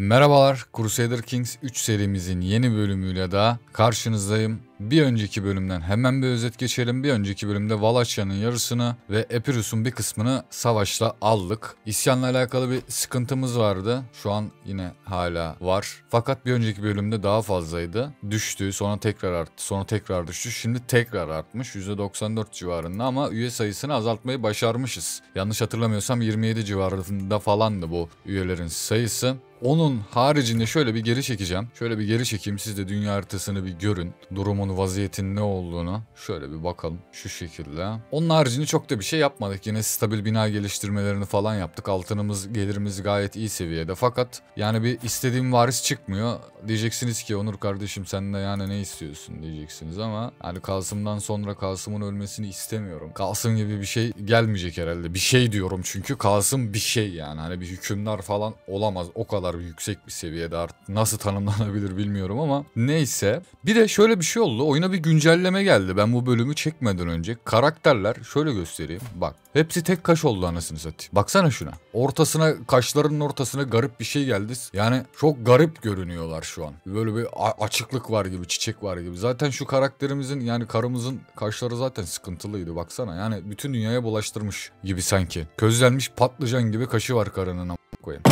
Merhabalar, Crusader Kings 3 serimizin yeni bölümüyle daha karşınızdayım. Bir önceki bölümden hemen bir özet geçelim. Bir önceki bölümde Valachia'nın yarısını ve Epirus'un bir kısmını savaşla aldık. İsyanla alakalı bir sıkıntımız vardı. Şu an yine hala var. Fakat bir önceki bölümde daha fazlaydı. Düştü, sonra tekrar arttı, sonra tekrar düştü. Şimdi tekrar artmış. %94 civarında ama üye sayısını azaltmayı başarmışız. Yanlış hatırlamıyorsam 27 civarında falandı bu üyelerin sayısı. Onun haricinde şöyle bir geri çekeceğim. Şöyle bir geri çekeyim siz de dünya haritasını bir görün. Durumun vaziyetin ne olduğunu. Şöyle bir bakalım şu şekilde. Onun haricinde çok da bir şey yapmadık. Yine stabil bina geliştirmelerini falan yaptık. Altınımız gelirimiz gayet iyi seviyede. Fakat yani bir istediğim varis çıkmıyor. Diyeceksiniz ki Onur kardeşim sen de yani ne istiyorsun diyeceksiniz ama hani Kasım'dan sonra Kasım'ın ölmesini istemiyorum. Kasım gibi bir şey gelmeyecek herhalde. Bir şey diyorum çünkü Kasım bir şey yani. Hani bir hükümdar falan olamaz. O kadar yüksek bir seviyede artık nasıl tanımlanabilir bilmiyorum ama neyse. Bir de şöyle bir şey oldu. Oyuna bir güncelleme geldi. Ben bu bölümü çekmeden önce karakterler şöyle göstereyim. Bak hepsi tek kaş oldu anasını satayım. Baksana şuna. Ortasına kaşlarının ortasına garip bir şey geldi. Yani çok garip görünüyorlar şu an. Böyle bir açıklık var gibi, çiçek var gibi. Zaten şu karakterimizin yani karımızın kaşları zaten sıkıntılıydı baksana. Yani bütün dünyaya bulaştırmış gibi sanki. Közlenmiş patlıcan gibi kaşı var karının koyayım.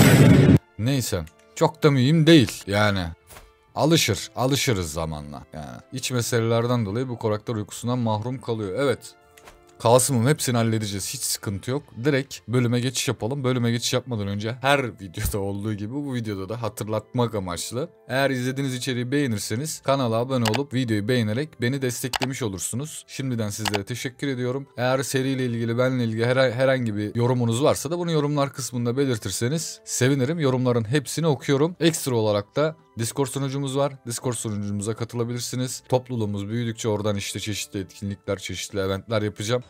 Neyse. Çok da mühim değil yani. Alışır, alışırız zamanla. Yani iç meselelerden dolayı bu karakter uykusundan mahrum kalıyor. Evet, Kasım'ım hepsini halledeceğiz. Hiç sıkıntı yok. Direkt bölüme geçiş yapalım. Bölüme geçiş yapmadan önce her videoda olduğu gibi bu videoda da hatırlatmak amaçlı. Eğer izlediğiniz içeriği beğenirseniz kanala abone olup videoyu beğenerek beni desteklemiş olursunuz. Şimdiden sizlere teşekkür ediyorum. Eğer seriyle ilgili benle ilgili her, herhangi bir yorumunuz varsa da bunu yorumlar kısmında belirtirseniz sevinirim. Yorumların hepsini okuyorum. Ekstra olarak da Discord sunucumuz var. Discord sunucumuza katılabilirsiniz. Topluluğumuz büyüdükçe oradan işte çeşitli etkinlikler, çeşitli eventler yapacağım.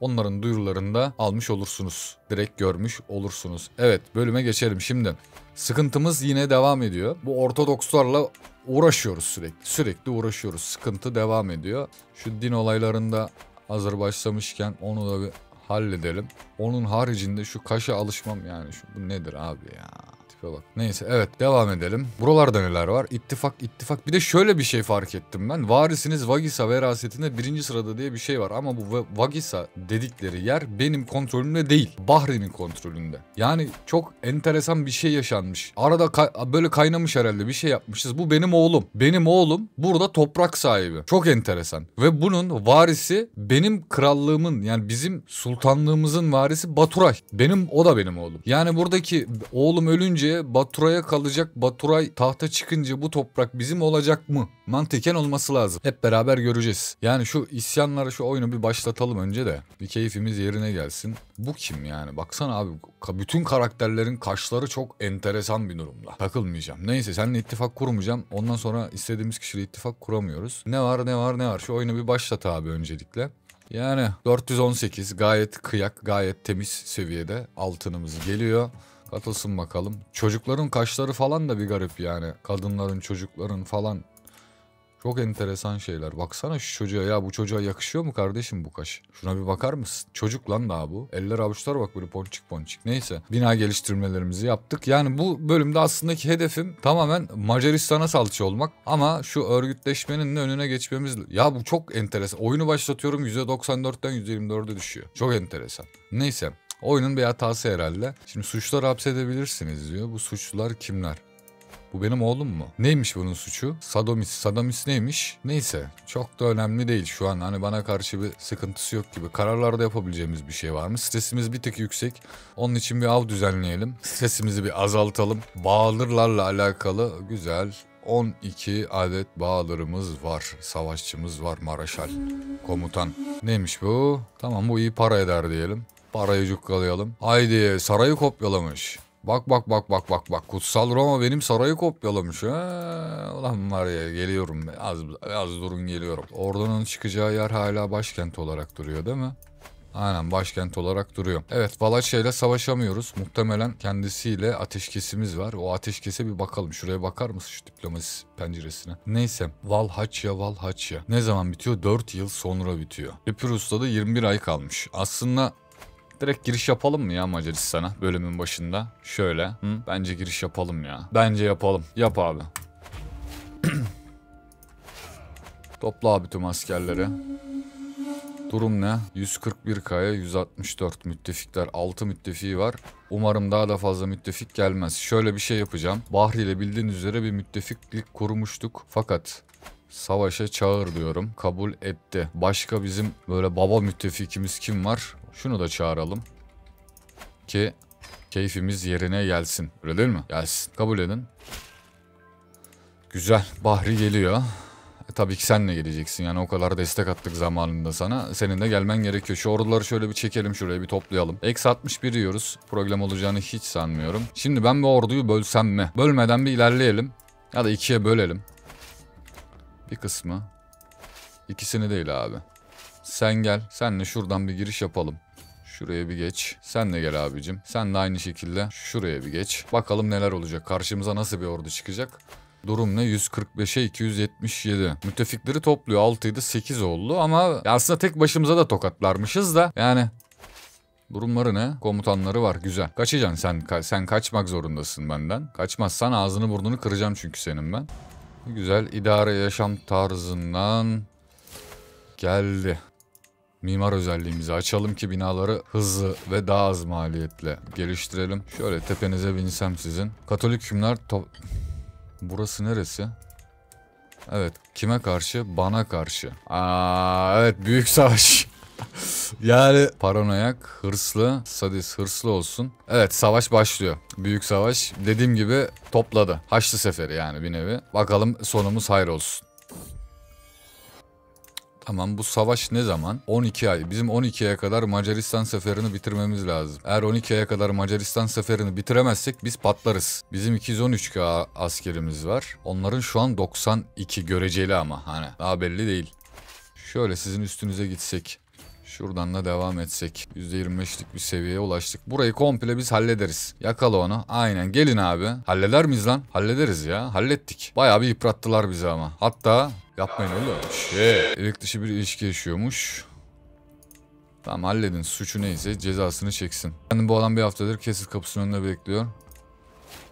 Onların duyurularını da almış olursunuz. Direkt görmüş olursunuz. Evet bölüme geçelim şimdi. Sıkıntımız yine devam ediyor. Bu ortodokslarla uğraşıyoruz sürekli. Sürekli uğraşıyoruz. Sıkıntı devam ediyor. Şu din olaylarında hazır başlamışken onu da bir halledelim. Onun haricinde şu kaşa alışmam yani şu bu nedir abi ya? Bak. Neyse evet devam edelim. Buralarda neler var? İttifak ittifak. Bir de şöyle bir şey fark ettim ben. Varisiniz Vagisa verasetinde birinci sırada diye bir şey var. Ama bu Vagisa dedikleri yer benim kontrolümde değil. Bahri'nin kontrolünde. Yani çok enteresan bir şey yaşanmış. Arada ka- böyle kaynamış herhalde bir şey yapmışız. Bu benim oğlum. Benim oğlum burada toprak sahibi. Çok enteresan. Ve bunun varisi benim krallığımın yani bizim sultanlığımızın varisi Baturay. Benim o da benim oğlum. Yani buradaki oğlum ölünce Baturay'a kalacak. Baturay tahta çıkınca bu toprak bizim olacak mı? Mantıken olması lazım. Hep beraber göreceğiz. Yani şu isyanları şu oyunu bir başlatalım önce de. Bir keyfimiz yerine gelsin. Bu kim yani? Baksana abi bütün karakterlerin kaşları çok enteresan bir durumda. Takılmayacağım. Neyse seninle ittifak kurmayacağım. Ondan sonra istediğimiz kişiyle ittifak kuramıyoruz. Ne var ne var ne var. Şu oyunu bir başlat abi öncelikle. Yani 418 gayet kıyak, gayet temiz seviyede altınımız geliyor. Katılsın bakalım. Çocukların kaşları falan da bir garip yani. Kadınların, çocukların falan. Çok enteresan şeyler. Baksana şu çocuğa ya bu çocuğa yakışıyor mu kardeşim bu kaş? Şuna bir bakar mısın? Çocuk lan daha bu. Eller avuçlar bak böyle ponçik ponçik. Neyse bina geliştirmelerimizi yaptık. Yani bu bölümde aslındaki hedefim tamamen Macaristan'a salça olmak. Ama şu örgütleşmenin de önüne geçmemiz... Ya bu çok enteresan. Oyunu başlatıyorum %94'ten %24'e düşüyor. Çok enteresan. Neyse Oyunun bir hatası herhalde. Şimdi suçları hapsedebilirsiniz diyor. Bu suçlular kimler? Bu benim oğlum mu? Neymiş bunun suçu? Sadomis. Sadomis neymiş? Neyse. Çok da önemli değil şu an. Hani bana karşı bir sıkıntısı yok gibi. Kararlarda yapabileceğimiz bir şey var mı? Stresimiz bir tık yüksek. Onun için bir av düzenleyelim. Stresimizi bir azaltalım. Bağlırlarla alakalı güzel 12 adet bağlarımız var. Savaşçımız var. Maraşal. Komutan. Neymiş bu? Tamam bu iyi para eder diyelim. Parayı cukkalayalım. Haydi sarayı kopyalamış. Bak bak bak bak bak bak. Kutsal Roma benim sarayı kopyalamış. Ha, ulan var ya geliyorum. Az, az durun geliyorum. Ordunun çıkacağı yer hala başkent olarak duruyor değil mi? Aynen başkent olarak duruyor. Evet Valaçya ile savaşamıyoruz. Muhtemelen kendisiyle ateşkesimiz var. O ateşkese bir bakalım. Şuraya bakar mısın şu diplomasi penceresine? Neyse. Valhaçya Valhaçya. Ne zaman bitiyor? 4 yıl sonra bitiyor. Epirus'ta da 21 ay kalmış. Aslında Direkt giriş yapalım mı ya Macaristan'a bölümün başında? Şöyle. Hı? Bence giriş yapalım ya. Bence yapalım. Yap abi. Topla abi tüm askerleri. Durum ne? 141K'ya 164 müttefikler. 6 müttefiği var. Umarım daha da fazla müttefik gelmez. Şöyle bir şey yapacağım. Bahri ile bildiğiniz üzere bir müttefiklik kurmuştuk. Fakat savaşa çağır diyorum. Kabul etti. Başka bizim böyle baba müttefikimiz kim var? Şunu da çağıralım. Ki keyfimiz yerine gelsin. Öyle değil mi? Gelsin. Kabul edin. Güzel. Bahri geliyor. E, tabii ki sen de geleceksin yani o kadar destek attık zamanında sana. Senin de gelmen gerekiyor. Şu orduları şöyle bir çekelim şuraya bir toplayalım. Eksi 61 yiyoruz. Problem olacağını hiç sanmıyorum. Şimdi ben bu orduyu bölsem mi? Bölmeden bir ilerleyelim. Ya da ikiye bölelim. Bir kısmı. İkisini değil abi. Sen gel. Senle şuradan bir giriş yapalım. Şuraya bir geç. Sen de gel abicim. Sen de aynı şekilde şuraya bir geç. Bakalım neler olacak. Karşımıza nasıl bir ordu çıkacak. Durum ne? 145'e 277. Müttefikleri topluyor. 6 idi 8 oldu ama aslında tek başımıza da tokatlarmışız da yani Durumları ne? Komutanları var. Güzel. Kaçacaksın sen. Ka- sen kaçmak zorundasın benden. Kaçmazsan ağzını burnunu kıracağım çünkü senin ben. Güzel. idare yaşam tarzından geldi. Mimar özelliğimizi açalım ki binaları hızlı ve daha az maliyetle geliştirelim. Şöyle tepenize binsem sizin. Katolik hükümler Burası neresi? Evet. Kime karşı? Bana karşı. Aa, evet büyük savaş. yani paranoyak, hırslı, sadist, hırslı olsun. Evet savaş başlıyor. Büyük savaş. Dediğim gibi topladı. Haçlı seferi yani bir nevi. Bakalım sonumuz hayır olsun. Tamam bu savaş ne zaman? 12 ay. Bizim 12 aya kadar Macaristan seferini bitirmemiz lazım. Eğer 12 aya kadar Macaristan seferini bitiremezsek biz patlarız. Bizim 213K askerimiz var. Onların şu an 92 göreceli ama hani daha belli değil. Şöyle sizin üstünüze gitsek. Şuradan da devam etsek. %25'lik bir seviyeye ulaştık. Burayı komple biz hallederiz. Yakala onu. Aynen gelin abi. Halleder miyiz lan? Hallederiz ya. Hallettik. Bayağı bir yıprattılar bizi ama. Hatta yapmayın oğlum. Şey. Elik dışı bir ilişki yaşıyormuş. Tamam halledin. Suçu neyse cezasını çeksin. Yani bu adam bir haftadır kesit kapısının önünde bekliyor.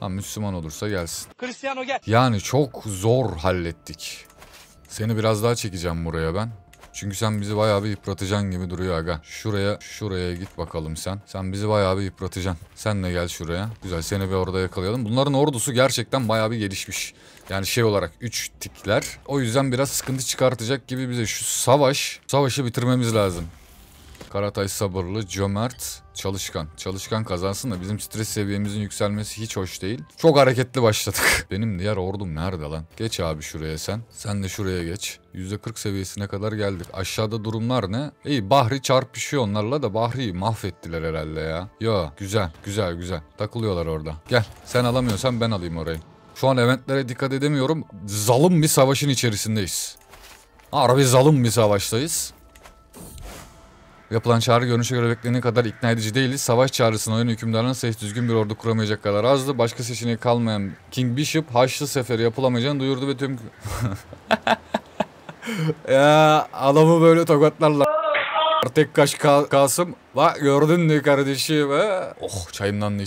Tamam Müslüman olursa gelsin. Cristiano gel. Yani çok zor hallettik. Seni biraz daha çekeceğim buraya ben. Çünkü sen bizi bayağı bir yıpratacaksın gibi duruyor aga. Şuraya, şuraya git bakalım sen. Sen bizi bayağı bir yıpratacaksın. Sen de gel şuraya. Güzel seni bir orada yakalayalım. Bunların ordusu gerçekten bayağı bir gelişmiş. Yani şey olarak 3 tikler. O yüzden biraz sıkıntı çıkartacak gibi bize şu savaş, savaşı bitirmemiz lazım. Karatay sabırlı, cömert, çalışkan. Çalışkan kazansın da bizim stres seviyemizin yükselmesi hiç hoş değil. Çok hareketli başladık. Benim diğer ordum nerede lan? Geç abi şuraya sen. Sen de şuraya geç. %40 seviyesine kadar geldik. Aşağıda durumlar ne? İyi Bahri çarpışıyor onlarla da Bahri'yi mahvettiler herhalde ya. Yo güzel güzel güzel. Takılıyorlar orada. Gel sen alamıyorsan ben alayım orayı. Şu an eventlere dikkat edemiyorum. Zalım bir savaşın içerisindeyiz. Harbi zalım bir savaştayız. Yapılan çağrı görünüşe göre beklenene kadar ikna edici değildi. Savaş çağrısına oyun hükümdarının seç düzgün bir ordu kuramayacak kadar azdı. Başka seçeneği kalmayan King Bishop Haçlı seferi yapılamayacağını duyurdu ve tüm... ya adamı böyle tokatlarla Tek kaş Ka-. Bak gördün mü kardeşim he? Oh çayımdan da.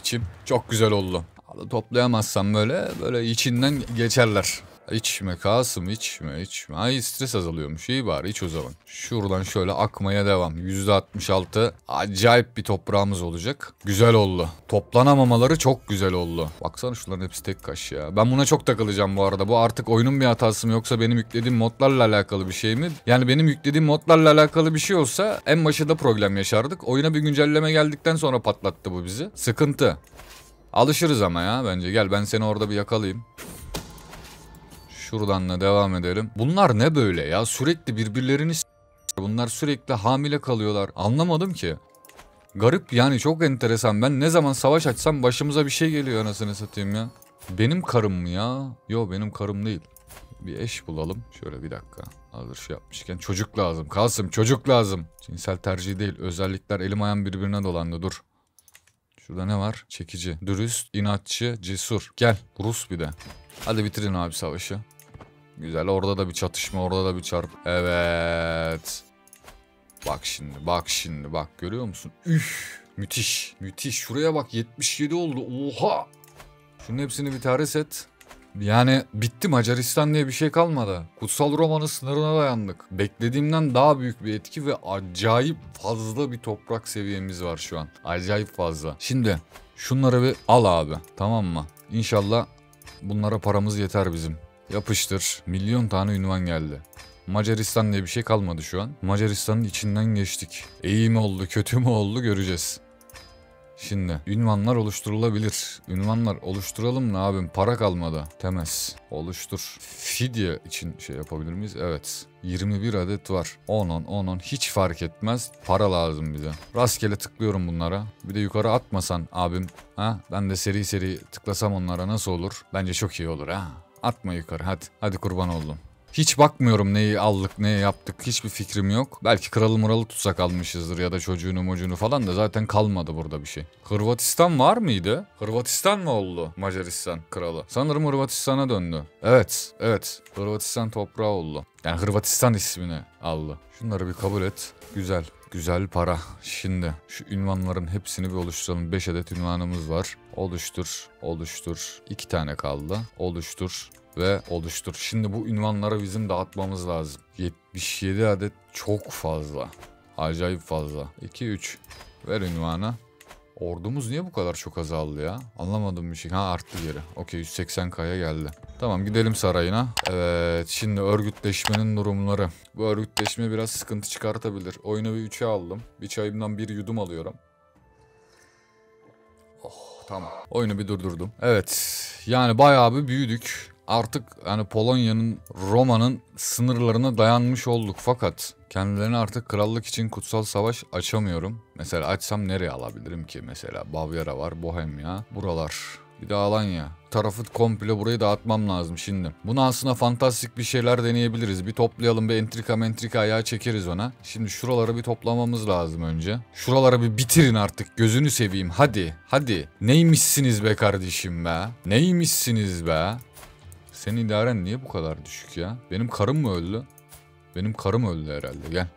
Çok güzel oldu. Toplayamazsam böyle böyle içinden geçerler. İçme Kasım içme içme. Ay stres azalıyormuş iyi bari iç o zaman. Şuradan şöyle akmaya devam. %66 acayip bir toprağımız olacak. Güzel oldu. Toplanamamaları çok güzel oldu. Baksana şunların hepsi tek kaş ya. Ben buna çok takılacağım bu arada. Bu artık oyunun bir hatası mı yoksa benim yüklediğim modlarla alakalı bir şey mi? Yani benim yüklediğim modlarla alakalı bir şey olsa en başında problem yaşardık. Oyuna bir güncelleme geldikten sonra patlattı bu bizi. Sıkıntı. Alışırız ama ya bence. Gel ben seni orada bir yakalayayım. Şuradan da devam edelim. Bunlar ne böyle ya? Sürekli birbirlerini Bunlar sürekli hamile kalıyorlar. Anlamadım ki. Garip yani çok enteresan. Ben ne zaman savaş açsam başımıza bir şey geliyor anasını satayım ya. Benim karım mı ya? Yo benim karım değil. Bir eş bulalım. Şöyle bir dakika. Hazır şey yapmışken çocuk lazım. Kalsın çocuk lazım. Cinsel tercih değil. Özellikler elim ayağım birbirine dolandı. Dur. Şurada ne var? Çekici. Dürüst, inatçı, cesur. Gel. Rus bir de. Hadi bitirin abi savaşı. Güzel orada da bir çatışma orada da bir çarp. Evet. Bak şimdi bak şimdi bak görüyor musun? Üf. Müthiş. Müthiş. Şuraya bak 77 oldu. Oha. Şunun hepsini bir tarih et. Yani bitti Macaristan diye bir şey kalmadı. Kutsal Roma'nın sınırına dayandık. Beklediğimden daha büyük bir etki ve acayip fazla bir toprak seviyemiz var şu an. Acayip fazla. Şimdi şunları bir al abi tamam mı? İnşallah bunlara paramız yeter bizim. Yapıştır. Milyon tane ünvan geldi. Macaristan diye bir şey kalmadı şu an. Macaristan'ın içinden geçtik. İyi mi oldu, kötü mü oldu göreceğiz. Şimdi ünvanlar oluşturulabilir. Ünvanlar oluşturalım ne abim? Para kalmadı. Temez. Oluştur. Fidye için şey yapabilir miyiz? Evet. 21 adet var. 10 10 10 10 hiç fark etmez. Para lazım bize. Rastgele tıklıyorum bunlara. Bir de yukarı atmasan abim. Ha? Ben de seri seri tıklasam onlara nasıl olur? Bence çok iyi olur ha. Atma yukarı hadi. Hadi kurban oldum. Hiç bakmıyorum neyi aldık neyi yaptık hiçbir fikrim yok. Belki kralı muralı tutsak almışızdır ya da çocuğunu mocuğunu falan da zaten kalmadı burada bir şey. Hırvatistan var mıydı? Hırvatistan mı oldu Macaristan kralı? Sanırım Hırvatistan'a döndü. Evet evet Hırvatistan toprağı oldu. Yani Hırvatistan ismini aldı. Şunları bir kabul et. Güzel. Güzel para. Şimdi şu ünvanların hepsini bir oluşturalım. 5 adet ünvanımız var. Oluştur, oluştur. 2 tane kaldı. Oluştur ve oluştur. Şimdi bu ünvanları bizim dağıtmamız lazım. 77 adet çok fazla. Acayip fazla. 2 3 ver ünvanı. Ordumuz niye bu kadar çok azaldı ya? Anlamadım bir şey. Ha arttı geri. Okey 180 kaya geldi. Tamam gidelim sarayına. Evet şimdi örgütleşmenin durumları. Bu örgütleşme biraz sıkıntı çıkartabilir. Oyunu bir 3'e aldım. Bir çayımdan bir yudum alıyorum. Oh tamam. Oyunu bir durdurdum. Evet yani bayağı bir büyüdük artık yani Polonya'nın Roma'nın sınırlarına dayanmış olduk fakat kendilerine artık krallık için kutsal savaş açamıyorum. Mesela açsam nereye alabilirim ki mesela Bavyera var, Bohemya, buralar. Bir de Alanya. Tarafı komple burayı dağıtmam lazım şimdi. Buna aslında fantastik bir şeyler deneyebiliriz. Bir toplayalım bir entrika mentrika ayağı çekeriz ona. Şimdi şuraları bir toplamamız lazım önce. Şuraları bir bitirin artık gözünü seveyim hadi hadi. Neymişsiniz be kardeşim be? Neymişsiniz be? Senin idaren niye bu kadar düşük ya? Benim karım mı öldü? Benim karım öldü herhalde gel.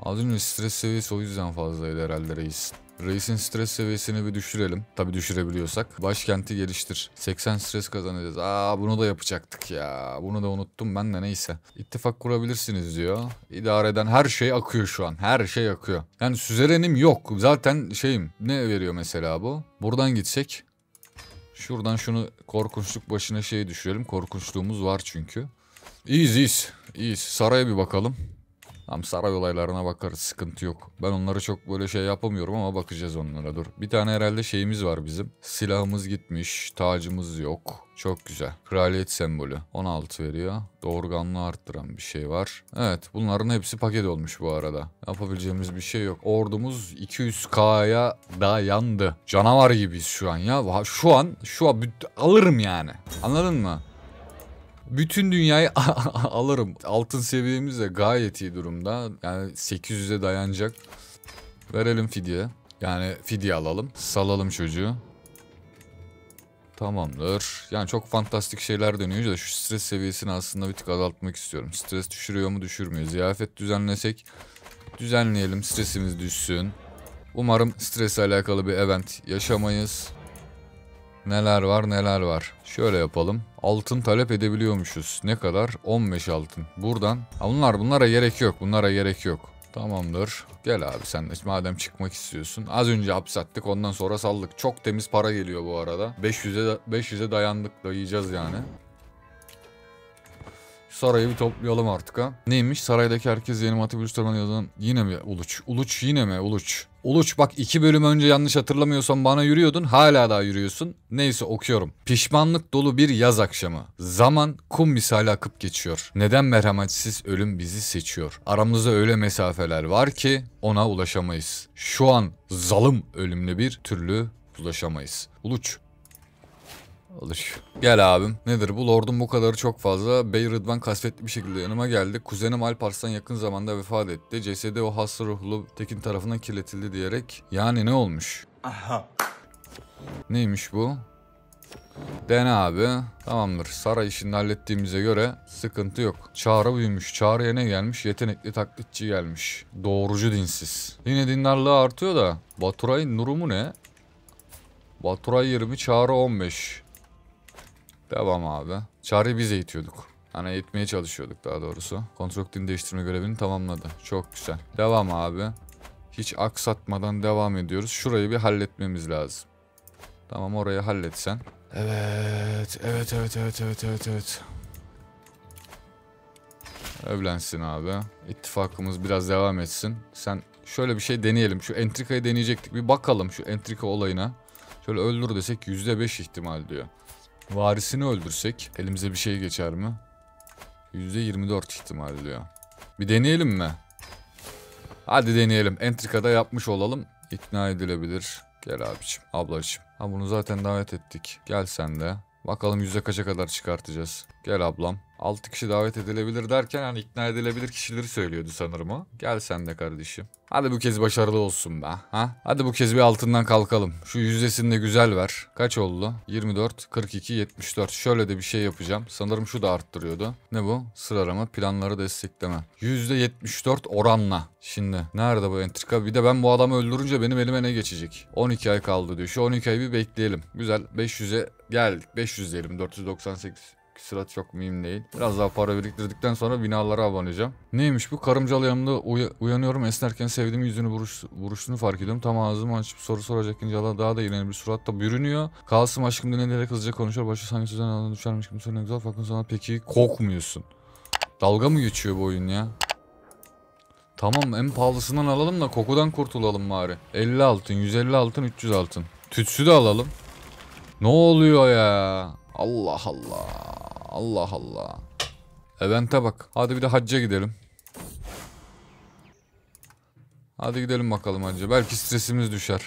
Az önce stres seviyesi o yüzden fazlaydı herhalde reis. Reisin stres seviyesini bir düşürelim. Tabi düşürebiliyorsak. Başkenti geliştir. 80 stres kazanacağız. Aa bunu da yapacaktık ya. Bunu da unuttum ben de neyse. İttifak kurabilirsiniz diyor. İdareden her şey akıyor şu an. Her şey akıyor. Yani süzerenim yok. Zaten şeyim. Ne veriyor mesela bu? Buradan gitsek. Şuradan şunu korkunçluk başına şey düşürelim. Korkunçluğumuz var çünkü. İyiyiz iyiyiz. İyiyiz. Saraya bir bakalım. Tam saray olaylarına bakarız sıkıntı yok. Ben onları çok böyle şey yapamıyorum ama bakacağız onlara dur. Bir tane herhalde şeyimiz var bizim. Silahımız gitmiş, tacımız yok. Çok güzel. Kraliyet sembolü. 16 veriyor. Doğurganlığı arttıran bir şey var. Evet bunların hepsi paket olmuş bu arada. Yapabileceğimiz bir şey yok. Ordumuz 200k'ya dayandı. Canavar gibiyiz şu an ya. Şu an şu an alırım yani. Anladın mı? Bütün dünyayı alırım. Altın seviyemiz de gayet iyi durumda. Yani 800'e dayanacak. Verelim fidye. Yani fidye alalım. Salalım çocuğu. Tamamdır. Yani çok fantastik şeyler dönüyor da şu stres seviyesini aslında bir tık azaltmak istiyorum. Stres düşürüyor mu düşürmüyor. Ziyafet düzenlesek düzenleyelim stresimiz düşsün. Umarım stresle alakalı bir event yaşamayız. Neler var neler var. Şöyle yapalım. Altın talep edebiliyormuşuz. Ne kadar? 15 altın. Buradan. Ha bunlar bunlara gerek yok. Bunlara gerek yok. Tamamdır. Gel abi sen de madem çıkmak istiyorsun. Az önce hapsattık ondan sonra saldık. Çok temiz para geliyor bu arada. 500'e 500'e dayandık dayayacağız yani. Sarayı bir toplayalım artık ha. Neymiş? Saraydaki herkes yeni matı buluşturmanı yazan yine mi Uluç? Uluç yine mi Uluç? Uluç bak iki bölüm önce yanlış hatırlamıyorsam bana yürüyordun. Hala daha yürüyorsun. Neyse okuyorum. Pişmanlık dolu bir yaz akşamı. Zaman kum misali akıp geçiyor. Neden merhametsiz ölüm bizi seçiyor? Aramızda öyle mesafeler var ki ona ulaşamayız. Şu an zalım ölümle bir türlü ulaşamayız. Uluç Alış. Gel abim. Nedir bu lordun bu kadarı çok fazla. Bey Rıdvan kasvetli bir şekilde yanıma geldi. Kuzenim Alparslan yakın zamanda vefat etti. Cesedi o hasta ruhlu Tekin tarafından kirletildi diyerek. Yani ne olmuş? Aha. Neymiş bu? Dene abi. Tamamdır. Saray işini hallettiğimize göre sıkıntı yok. Çağrı büyümüş. Çağrı'ya ne gelmiş? Yetenekli taklitçi gelmiş. Doğrucu dinsiz. Yine dindarlığı artıyor da. Baturay'ın durumu ne? Baturay 20, Çağrı 15. Devam abi. Çağrı'yı biz eğitiyorduk. Hani eğitmeye çalışıyorduk daha doğrusu. Kontrol din değiştirme görevini tamamladı. Çok güzel. Devam abi. Hiç aksatmadan devam ediyoruz. Şurayı bir halletmemiz lazım. Tamam orayı halletsen. Evet, evet, evet, evet, evet, evet, evet. Evlensin abi. İttifakımız biraz devam etsin. Sen şöyle bir şey deneyelim. Şu entrikayı deneyecektik. Bir bakalım şu entrika olayına. Şöyle öldür desek %5 ihtimal diyor. Varisini öldürsek elimize bir şey geçer mi? %24 ihtimal diyor. Bir deneyelim mi? Hadi deneyelim. Entrikada yapmış olalım. İkna edilebilir. Gel abicim, ablacım. Ha bunu zaten davet ettik. Gel sen de. Bakalım yüzde kaça kadar çıkartacağız. Gel ablam. 6 kişi davet edilebilir derken hani ikna edilebilir kişileri söylüyordu sanırım o. Gel sen de kardeşim. Hadi bu kez başarılı olsun be. Ha? Hadi bu kez bir altından kalkalım. Şu yüzdesini de güzel ver. Kaç oldu? 24, 42, 74. Şöyle de bir şey yapacağım. Sanırım şu da arttırıyordu. Ne bu? Sıralama planları destekleme. %74 oranla. Şimdi nerede bu entrika? Bir de ben bu adamı öldürünce benim elime ne geçecek? 12 ay kaldı diyor. Şu 12 ayı bir bekleyelim. Güzel. 500'e geldik. 500 diyelim. 498 sıra çok mühim değil. Biraz daha para biriktirdikten sonra binalara abanacağım. Neymiş bu? Karımcalı yanımda uya- uyanıyorum. Esnerken sevdiğim yüzünü vuruş, vuruştuğunu fark ediyorum. Tam ağzımı açıp soru soracak incala daha da iğrenç bir suratta bürünüyor. Kalsım aşkım dinleyerek hızlıca konuşuyor. Başı sanki sözden alana düşermiş gibi söylüyor. Güzel fakat sana peki kokmuyorsun. Dalga mı geçiyor bu oyun ya? Tamam en pahalısından alalım da kokudan kurtulalım bari. 50 altın, 150 altın, 300 altın. Tütsü de alalım. Ne oluyor ya? Allah Allah. Allah Allah. Event'e bak. Hadi bir de hacca gidelim. Hadi gidelim bakalım hacca. Belki stresimiz düşer.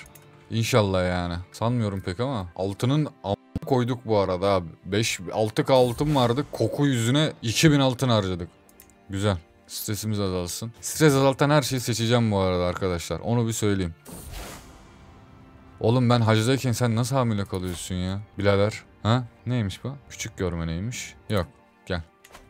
İnşallah yani. Sanmıyorum pek ama. Altının koyduk bu arada abi. 5 6k altın vardı. Koku yüzüne 2000 altın harcadık. Güzel. Stresimiz azalsın. Stres azaltan her şeyi seçeceğim bu arada arkadaşlar. Onu bir söyleyeyim. Oğlum ben hacdayken sen nasıl hamile kalıyorsun ya? Birader. Ha? Neymiş bu? Küçük görme neymiş? Yok. Gel.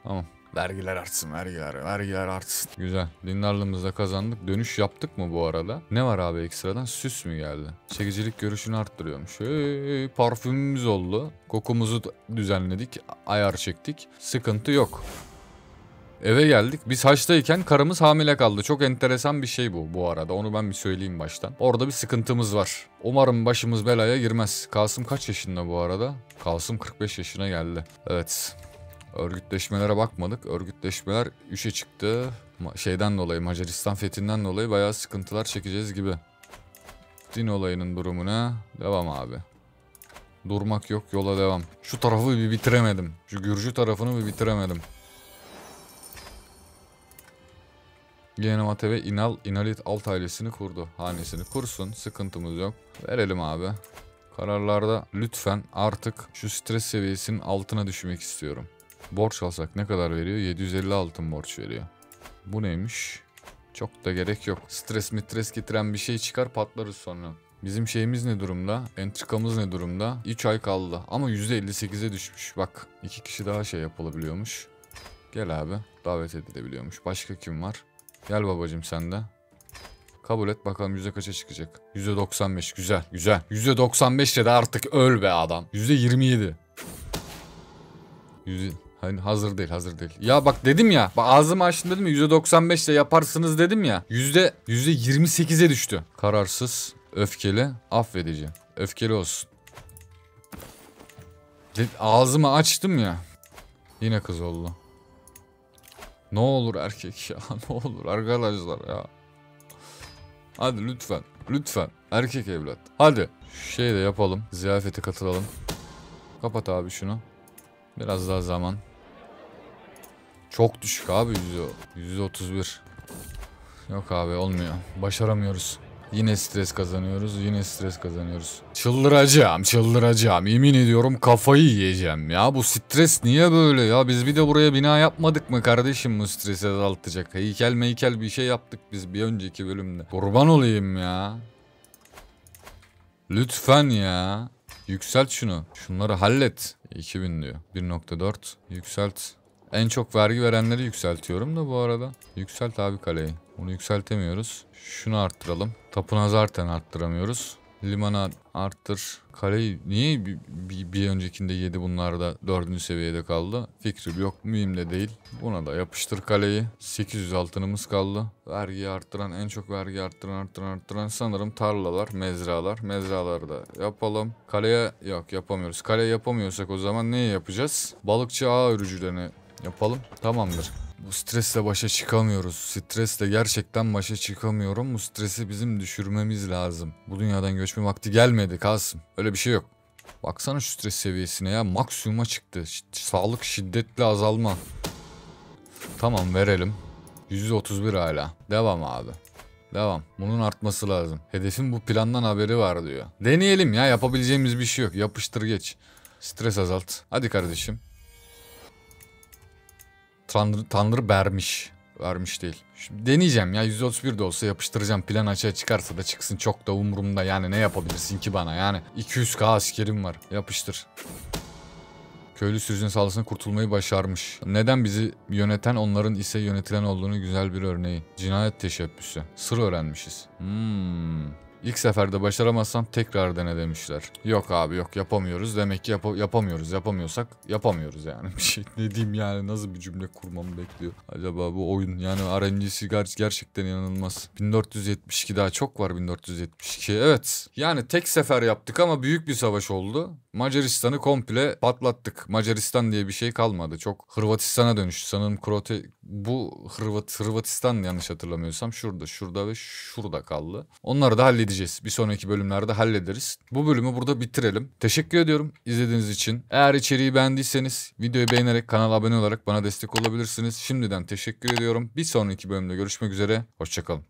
Tamam. Vergiler artsın vergiler. Vergiler artsın. Güzel. Dindarlığımızda kazandık. Dönüş yaptık mı bu arada? Ne var abi ekstradan? Süs mü geldi? Çekicilik görüşünü arttırıyormuş. Hey, parfümümüz oldu. Kokumuzu düzenledik. Ayar çektik. Sıkıntı yok. Eve geldik. Biz haçtayken karımız hamile kaldı. Çok enteresan bir şey bu bu arada. Onu ben bir söyleyeyim baştan. Orada bir sıkıntımız var. Umarım başımız belaya girmez. Kasım kaç yaşında bu arada? Kasım 45 yaşına geldi. Evet. Örgütleşmelere bakmadık. Örgütleşmeler 3'e çıktı. Şeyden dolayı Macaristan fethinden dolayı bayağı sıkıntılar çekeceğiz gibi. Din olayının durumu ne? Devam abi. Durmak yok yola devam. Şu tarafı bir bitiremedim. Şu Gürcü tarafını bir bitiremedim. Yeğenim ATV İnal, İnalit alt ailesini kurdu. Hanesini kursun. Sıkıntımız yok. Verelim abi. Kararlarda lütfen artık şu stres seviyesinin altına düşmek istiyorum. Borç alsak ne kadar veriyor? 750 altın borç veriyor. Bu neymiş? Çok da gerek yok. Stres mitres getiren bir şey çıkar patlarız sonra. Bizim şeyimiz ne durumda? Entrikamız ne durumda? 3 ay kaldı. Ama %58'e düşmüş. Bak iki kişi daha şey yapılabiliyormuş. Gel abi. Davet edilebiliyormuş. Başka kim var? Gel babacım sen de. Kabul et bakalım yüzde kaça çıkacak. Yüzde 95 güzel güzel. Yüzde 95 de artık öl be adam. Yüzde 27. Yüzde... Hani hazır değil hazır değil. Ya bak dedim ya. Bak ağzımı açtım dedim ya yüzde 95 ile yaparsınız dedim ya. Yüzde yüzde 28'e düştü. Kararsız, öfkeli, affedici. Öfkeli olsun. De- ağzımı açtım ya. Yine kız oldu. Ne olur erkek ya. Ne olur arkadaşlar ya. Hadi lütfen. Lütfen. Erkek evlat. Hadi. Şu şeyi de yapalım. Ziyafete katılalım. Kapat abi şunu. Biraz daha zaman. Çok düşük abi yüzde, yüzde 31. Yok abi olmuyor. Başaramıyoruz. Yine stres kazanıyoruz. Yine stres kazanıyoruz. Çıldıracağım, çıldıracağım. Yemin ediyorum kafayı yiyeceğim ya. Bu stres niye böyle ya? Biz bir de buraya bina yapmadık mı kardeşim bu stresi azaltacak? Heykel meykel bir şey yaptık biz bir önceki bölümde. Kurban olayım ya. Lütfen ya. Yükselt şunu. Şunları hallet. 2000 diyor. 1.4 yükselt. En çok vergi verenleri yükseltiyorum da bu arada. Yükselt abi kaleyi. Bunu yükseltemiyoruz. Şunu arttıralım. Tapınağı zaten arttıramıyoruz. Limana arttır. Kaleyi niye bir, bir, bir öncekinde 7 bunlar da 4. seviyede kaldı? Fikrim yok mühim de değil. Buna da yapıştır kaleyi. 800 altınımız kaldı. Vergiyi arttıran en çok vergi arttıran arttıran arttıran sanırım tarlalar, mezralar. Mezraları da yapalım. Kaleye yok yapamıyoruz. Kaleye yapamıyorsak o zaman neyi yapacağız? Balıkçı ağ örücülerini yapalım. Tamamdır. Bu stresle başa çıkamıyoruz. Stresle gerçekten başa çıkamıyorum. Bu stresi bizim düşürmemiz lazım. Bu dünyadan göçme vakti gelmedi Kasım. Öyle bir şey yok. Baksana şu stres seviyesine ya. Maksimuma çıktı. Sağlık şiddetli azalma. Tamam verelim. %31 hala. Devam abi. Devam. Bunun artması lazım. Hedefin bu plandan haberi var diyor. Deneyelim ya. Yapabileceğimiz bir şey yok. Yapıştır geç. Stres azalt. Hadi kardeşim. Tanrı, Tanrı vermiş. Vermiş değil. Şimdi deneyeceğim ya 131 de olsa yapıştıracağım. Plan açığa çıkarsa da çıksın çok da umurumda. Yani ne yapabilirsin ki bana yani. 200k askerim var. Yapıştır. Köylü sürücünün saldırısına kurtulmayı başarmış. Neden bizi yöneten onların ise yönetilen olduğunu güzel bir örneği. Cinayet teşebbüsü. Sır öğrenmişiz. Hmm. İlk seferde başaramazsam tekrar dene demişler. Yok abi yok yapamıyoruz. Demek ki yapa- yapamıyoruz. Yapamıyorsak yapamıyoruz yani. Bir şey ne diyeyim yani nasıl bir cümle kurmamı bekliyor. Acaba bu oyun yani RNG'si ger- gerçekten inanılmaz. 1472 daha çok var 1472. Evet yani tek sefer yaptık ama büyük bir savaş oldu. Macaristan'ı komple patlattık. Macaristan diye bir şey kalmadı. Çok Hırvatistan'a dönüştü. Sanırım Kroate bu Hırvat Hırvatistan yanlış hatırlamıyorsam şurada, şurada ve şurada kaldı. Onları da halledeceğiz. Bir sonraki bölümlerde hallederiz. Bu bölümü burada bitirelim. Teşekkür ediyorum izlediğiniz için. Eğer içeriği beğendiyseniz videoyu beğenerek kanala abone olarak bana destek olabilirsiniz. Şimdiden teşekkür ediyorum. Bir sonraki bölümde görüşmek üzere. Hoşçakalın.